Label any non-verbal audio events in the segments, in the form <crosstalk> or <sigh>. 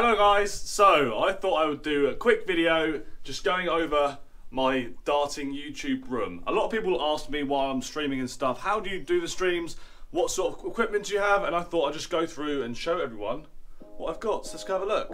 Hello guys, so I thought I would do a quick video just going over my darting YouTube room. A lot of people ask me while I'm streaming and stuff, how do you do the streams? What sort of equipment do you have? And I thought I'd just go through and show everyone what I've got. So let's go have a look.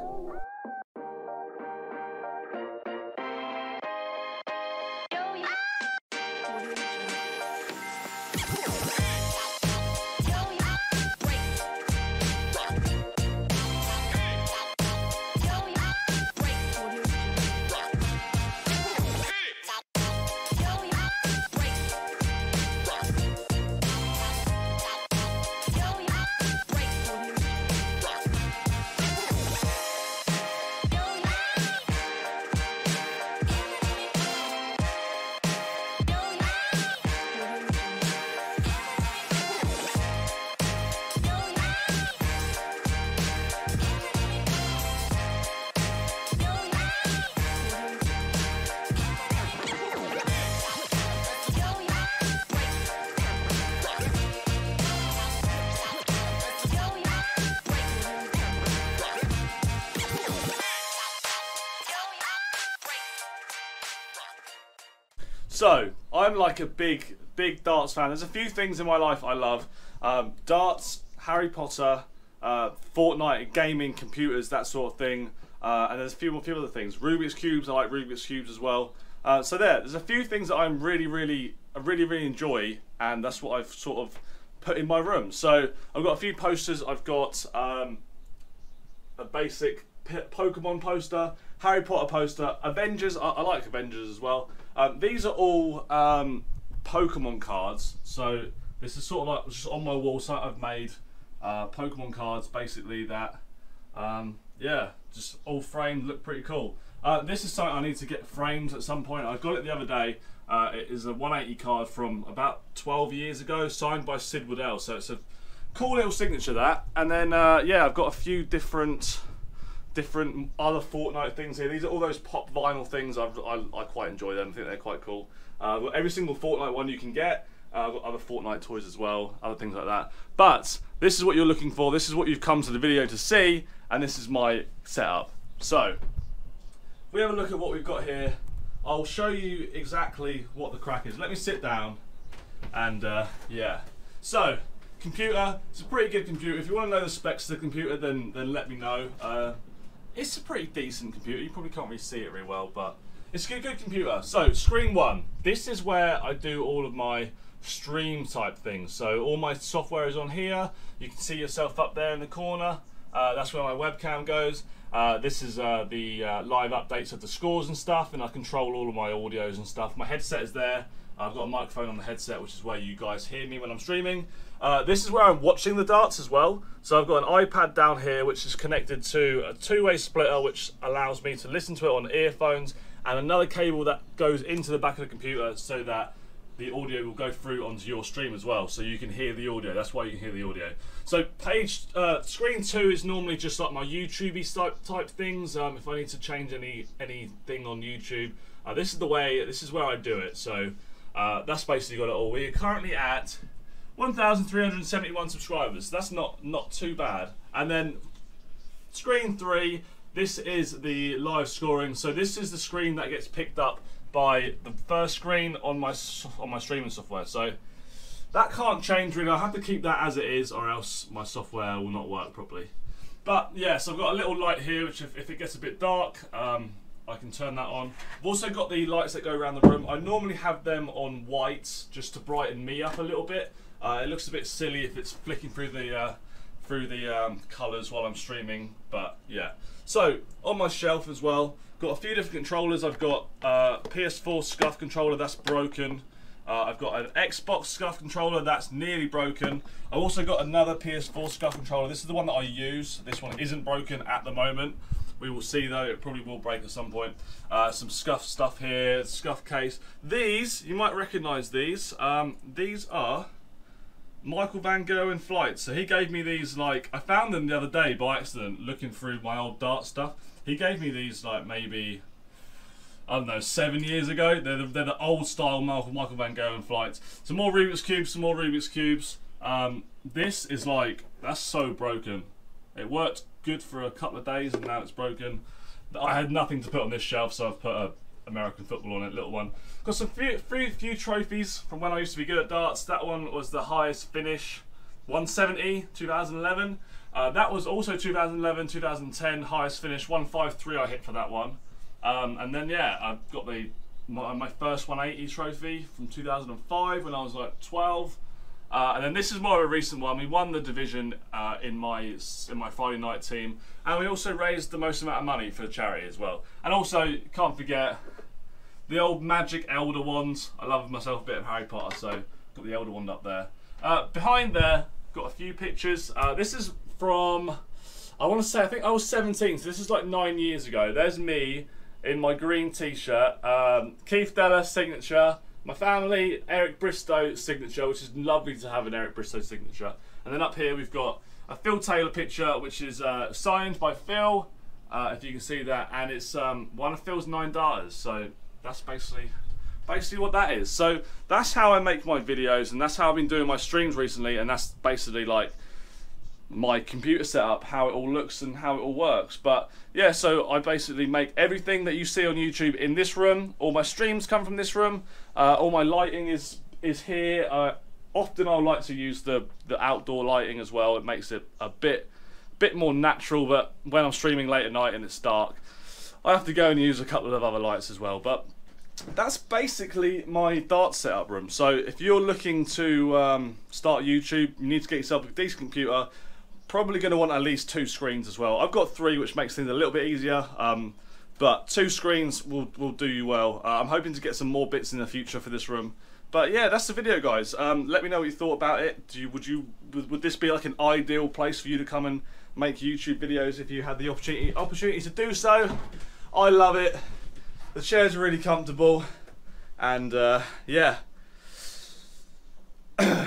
So, I'm like a big, big darts fan. There's a few things in my life I love. Um, darts, Harry Potter, uh, Fortnite, gaming, computers, that sort of thing. Uh, and there's a few more few other things. Rubik's Cubes, I like Rubik's Cubes as well. Uh, so there, there's a few things that I'm really, really, I really, really enjoy. And that's what I've sort of put in my room. So I've got a few posters. I've got um, a basic Pokemon poster, Harry Potter poster, Avengers. I, I like Avengers as well. Um, these are all um, Pokemon cards. So this is sort of like just on my wall. So I've made uh, Pokemon cards basically that, um, yeah, just all framed, look pretty cool. Uh, this is something I need to get framed at some point. I got it the other day. Uh, it is a 180 card from about 12 years ago, signed by Sid Waddell. So it's a cool little signature that. And then uh, yeah, I've got a few different different other Fortnite things here. These are all those pop vinyl things. I've, i I, quite enjoy them. I think they're quite cool. Uh, every single Fortnite one you can get. Uh, I've got other Fortnite toys as well, other things like that. But this is what you're looking for. This is what you've come to the video to see, and this is my setup. So, if we have a look at what we've got here, I'll show you exactly what the crack is. Let me sit down, and uh, yeah. So, computer. It's a pretty good computer. If you want to know the specs of the computer, then then let me know. Uh, it's a pretty decent computer. You probably can't really see it very well, but it's a good computer. So, screen one. This is where I do all of my stream type things. So all my software is on here. You can see yourself up there in the corner. Uh, that's where my webcam goes. Uh, this is uh, the uh, live updates of the scores and stuff, and I control all of my audios and stuff. My headset is there. I've got a microphone on the headset, which is where you guys hear me when I'm streaming. Uh, this is where I'm watching the darts as well. So I've got an iPad down here, which is connected to a two-way splitter, which allows me to listen to it on earphones, and another cable that goes into the back of the computer so that the audio will go through onto your stream as well, so you can hear the audio. That's why you can hear the audio. So page uh, screen two is normally just like my YouTubey type type things. Um, if I need to change any anything on YouTube, uh, this is the way. This is where I do it. So uh, that's basically got it all. We're currently at 1,371 subscribers. That's not not too bad. And then screen three. This is the live scoring. So this is the screen that gets picked up by the first screen on my on my streaming software. So that can't change really. I have to keep that as it is, or else my software will not work properly. But yeah, so I've got a little light here, which if, if it gets a bit dark, um, I can turn that on. I've also got the lights that go around the room. I normally have them on white just to brighten me up a little bit. Uh, it looks a bit silly if it's flicking through the uh, through the um, colours while I'm streaming, but yeah. So on my shelf as well, got a few different controllers. I've got uh, PS4 scuff controller that's broken. Uh, I've got an Xbox scuff controller that's nearly broken. I've also got another PS4 scuff controller. This is the one that I use. This one isn't broken at the moment. We will see though, it probably will break at some point. Uh, some scuff stuff here, scuff case. These, you might recognise these. Um, these are Michael Van Gerwen flights. So he gave me these like I found them the other day by accident looking through my old dart stuff. He gave me these like maybe I don't know seven years ago. They're the, they're the old style Michael Michael Van Gerwen flights. Some more Rubik's cubes. Some more Rubik's cubes. Um, this is like that's so broken. It worked good for a couple of days, and now it's broken. I had nothing to put on this shelf, so I've put a American football on it, little one. Got some few, few, few trophies from when I used to be good at darts. That one was the highest finish, 170, 2011. Uh, that was also 2011, 2010 highest finish, 153 I hit for that one. Um, and then yeah, I've got the my, my, first 180 trophy from 2005 when I was like 12. Uh, and then this is more of a recent one. We won the division uh, in my in my Friday night team, and we also raised the most amount of money for charity as well. And also, can't forget the old magic elder wands. I love myself a bit of Harry Potter, so got the elder wand up there. Uh, behind there, got a few pictures. Uh, this is from I want to say I think I was 17, so this is like nine years ago. There's me in my green t-shirt. Um, Keith Deller signature. My family, Eric Bristow signature, which is lovely to have an Eric Bristow signature. And then up here we've got a Phil Taylor picture, which is uh, signed by Phil, uh, if you can see that, and it's um, one of Phil's nine daughters. So that's basically basically what that is. So that's how I make my videos, and that's how I've been doing my streams recently, and that's basically like my computer setup, how it all looks and how it all works. But yeah, so I basically make everything that you see on YouTube in this room. All my streams come from this room. Uh, all my lighting is is here. Uh, often I'll like to use the the outdoor lighting as well. It makes it a bit bit more natural. But when I'm streaming late at night and it's dark, I have to go and use a couple of other lights as well. But that's basically my dart setup room. So if you're looking to um, start YouTube, you need to get yourself a decent computer probably going to want at least two screens as well. I've got three, which makes things a little bit easier. Um, but two screens will, will do you well. Uh, I'm hoping to get some more bits in the future for this room. But yeah, that's the video, guys. Um, let me know what you thought about it. Do you, would you would, this be like an ideal place for you to come and make YouTube videos if you had the opportunity opportunity to do so? I love it. The chairs are really comfortable, and uh, yeah. <clears throat>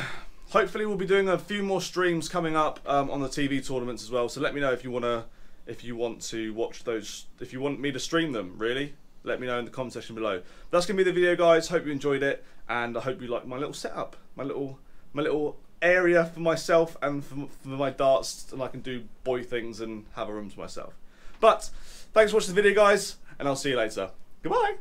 hopefully we'll be doing a few more streams coming up um, on the TV tournaments as well. So let me know if you wanna if you want to watch those if you want me to stream them really. Let me know in the comment section below. That's gonna be the video guys. Hope you enjoyed it and i hope you like my little setup my little my little area for myself and for, for my darts and i can do boy things and have a room to myself. But thanks for watching the video guys and i'll see you later goodbye